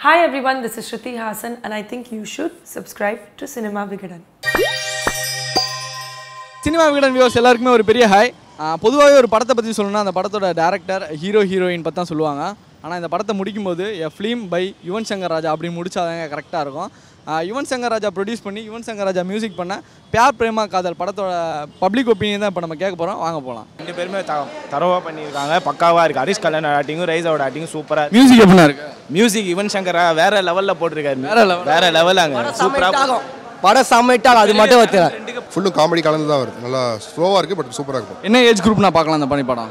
Hi everyone, this is Shruti Hassan, and I think you should subscribe to Cinema Vigadan. Cinema Vikatan viewers எல்லாருக்குமே ஒரு பெரிய hi பொதுவாகவே ஒரு படத்தை பற்றி சொல்லணும்னா அந்த படத்தோட டேரக்டர் ஹீரோ ஹீரோயின் பற்றி தான் சொல்லுவாங்க ஆனால் இந்த படத்தை முடிக்கும்போது a film by Yuvan Shankar Raja அப்படி முடிச்சாதாங்க கரெக்டாக இருக்கும். யுவன் சங்கர் ராஜா ப்ரொடியூஸ் பண்ணி யுவன் சங்கர் ராஜா மியூசிக் பண்ண பியார் பிரேமா காதல் படத்தோட பப்ளிக் ஒப்பீனியன் தான் இப்போ நம்ம கேட்க போகிறோம் வாங்க போகலாம் ரெண்டு பேருமே த தரவாக பண்ணியிருக்காங்க. பக்காவாக இருக்குது ஹரிஷ் கல்யாண் ஆக்டிங்கும் ரைஸோட ஆக்டிங்கும் சூப்பராக மியூசிக் எப்படின்னா இருக்கு? மியூசிக் யுவன் சங்கரா வேற லெவலில் போட்டிருக்காரு. வேற level. வேற லெவல் அங்கே. சூப்பராக படம் செம்மைட்டாக அது மட்டும் ஒத்துறேன் ஃபுல்லும் காமெடி கலந்து தான் வருது நல்லா ஸ்லோவாக இருக்குது பட் சூப்பராக இருக்கும் என்ன ஏஜ் குரூப் நான் பார்க்கலாம் அந்த பனி படம்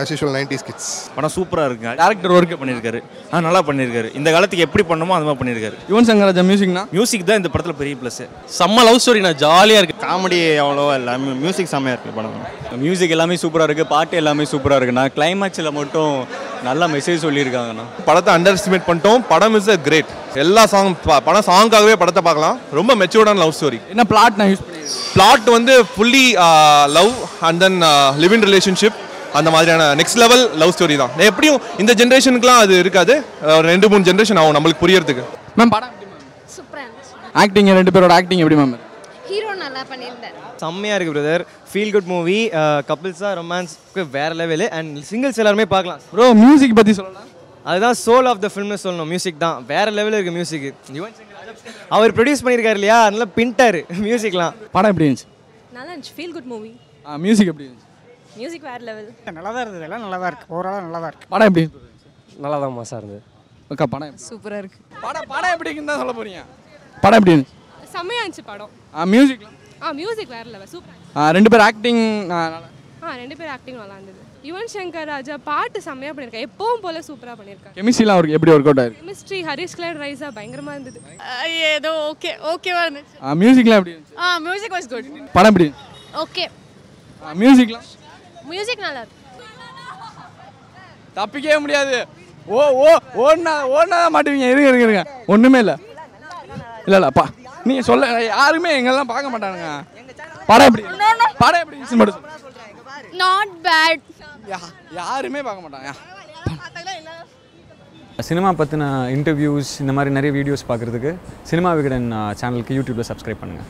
ஆஸ் யூஷுவல் நைன்டி கிட்ஸ் படம் சூப்பராக இருக்குங்க. டேரக்டர் ஒர்க் பண்ணியிருக்காரு. ஆ நல்லா பண்ணியிருக்காரு. இந்த காலத்துக்கு எப்படி பண்ணணுமோ அது மாதிரி பண்ணியிருக்காரு. யுவன் சங்கர் ராஜா மியூசிக்னா மியூசிக் தான் இந்த படத்தில் பெரிய ப்ளஸ் செம்ம லவ் ஸ்டோரி நான் ஜாலியாக இருக்கு. காமெடி அவ்வளோவா இல்லை மியூசிக் செம்மையாக இருக்குது படம். மியூசிக் எல்லாமே சூப்பராக இருக்குது பாட்டு எல்லாமே சூப்பராக இருக்குண்ணா கிளைமேக்ஸில் மட்டும் நல்ல மெசேஜ் சொல்லியிருக்காங்கண்ணா. படத்தை அண்டர் எஸ்டிமேட் பண்ணிட்டோம். படம் இஸ் அ கிரேட் எல்லா சாங் படம் சாங்காகவே படத்தை பார்க்கலாம். ரொம்ப மெச்சூர்டான லவ் ஸ்டோரி என்ன பிளாட் நான் யூஸ் பிளாட் வந்து fully love and then live in relationship அந்த மாதிரியான நெக்ஸ்ட் லெவல் லவ் ஸ்டோரி தான். எப்படியும் இந்த ஜென்ரேஷனுக்குலாம் அது இருக்காது. ஒரு ரெண்டு மூணு ஜென்ரேஷன் ஆகும் நம்மளுக்கு புரியறதுக்கு. மேம் படம் ஆக்டிங் ரெண்டு பேரோட ஆக்டிங் எப்படி மேம் ஹீரோ நல்லா பண்ணியிருந்தார். செம்மையாக இருக்குது பிரதர் ஃபீல் குட் மூவி கப்பிள்ஸாக ரொமான்ஸ்க்கு வேற லெவலு அண்ட் சிங்கிள்ஸ் எல்லாருமே பார்க்கலாம். ப்ரோ மியூசிக் பற்றி சொல்லலாம் அதுதான் சோல் ஆஃப் த ஃபில்ம்னு சொல்லணும். மியூசிக் தான். வேற லெவலில் இருக்குது மியூசிக் யுவன் சங்கர் ராஜா அவர் ப்ரொடியூஸ் பண்ணியிருக்காரு இல்லையா? அதனால பின்ட்டாரு. மியூசிக்லாம் படம் எப்படி இருந்துச்சு? நல்லா இருந்துச்சு. ஃபீல் குட் மூவி மியூசிக் எப்படி இருந்துச்சு? மியூசிக் வேறு லெவல் நல்லா தான் இருந்தது. எல்லாம் நல்லா தான் இருக்கு. ஓவராலாக நல்லா தான் இருக்கு. படம் எப்படி நல்லா தான் மாசாக இருந்தது. அக்கா படம் சூப்பராக இருக்கு. படம் படம் எப்படி இருக்குன்னு தான் சொல்ல போறீங்க? படம் எப்படி இருந்துச்சு? செம்மையாக இருந்துச்சு படம். மியூசிக் ஆ மியூசிக் வேறு லெவல் சூப்பர் ரெண்டு பேர் ஆக்டிங் ஆ ரெண்டு பேர் ஆக்டிங் நல்லா இருந்தது. யுவன் சங்கர் ராஜா பாட்டு செம்மையாக பண்ணியிருக்காரு எப்பவும் போல சூப்பராக பண்ணியிருக்காரு கெமிஸ்ட்ரிலாம் அவருக்கு எப்படி ஒர்க் அவுட் ஆயிருக்கு? கெமிஸ்ட்ரி ஹரிஷ் கிளாட் ரைஸா பயங்கரமாக இருந்தது. ஏதோ ஓகே ஓகேவா இருந்துச்சு. மியூசிக்லாம் எப்படி இருந்துச்சு? ஆ மியூசிக் வாஸ் குட் படம் எப்படி ஓகே மியூசிக்லாம் மியூசிக் நல்லா இருக்கு. தப்பிக்கவே முடியாது. ஓ ஓ ஓடினா ஓடினா தான் மாட்டுவீங்க. இருங்க இருங்க இருங்க. ஒன்றுமே இல்லை. இல்லை இல்லைப்பா நீங்கள் சொல்ல யாருமே எங்கெல்லாம் பார்க்க மாட்டானுங்க. படம் எப்படி? படம் எப்படி? மட்டும். நாட் பேட் யா- யாருமே பார்க்க மாட்டாங்க. சினிமா பற்றின இன்டர்வியூஸ் இந்த மாதிரி நிறைய வீடியோஸ் பார்க்குறதுக்கு சினிமா விகடன் சேனலுக்கு யூடியூப்பில் சப்ஸ்கிரைப் பண்ணுங்கள்